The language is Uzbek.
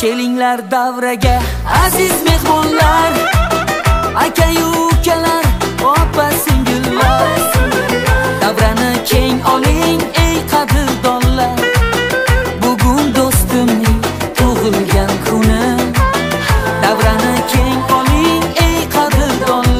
kelinglar davraga. Aziz mehmonlar aka